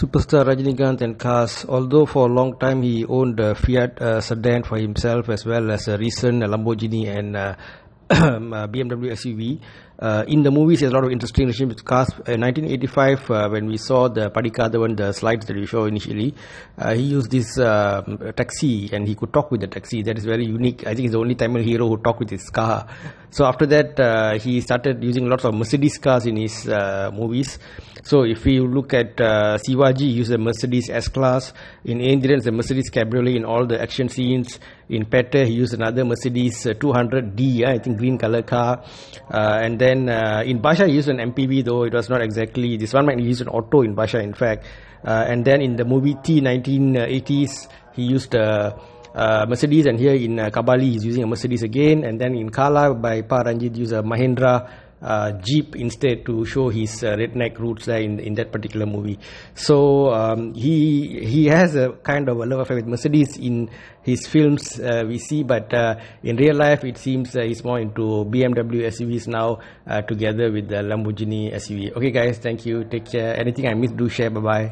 superstar Rajinikanth and cars. Although for a long time he owned a Fiat uh, sedan for himself as well as a recent Lamborghini and uh, BMW SUV. Uh, in the movies, there's a lot of interesting relationship with cars. In 1985, uh, when we saw the Padika, the the slides that we show initially, uh, he used this um, taxi and he could talk with the taxi. That is very unique. I think he's the only Tamil hero who talked with his car. So after that, uh, he started using lots of Mercedes cars in his uh, movies. So if you look at uh, Sivaji, he used a Mercedes S-Class. In Enthiran, it's a Mercedes Cabriolet in all the action scenes. In Petta, he used another Mercedes 200D, I think green color car. and then uh, in Basha he used an MPV though. It was not exactly this one might use an auto in Basha in fact. Uh, and then in the movie T 1980s he used a uh, Mercedes. And here in uh, Kabali he's using a Mercedes again. And then in Kala by Pa Ranjit used a Mahindra uh, Jeep instead to show his uh, redneck roots there in, in that particular movie. So um, he he has a kind of a love affair with Mercedes in his films uh, we see, but uh, in real life it seems uh, he's more into BMW SUVs now uh, together with the Lamborghini SUV. Okay, guys, thank you. Take care. Anything I missed, do share. Bye bye.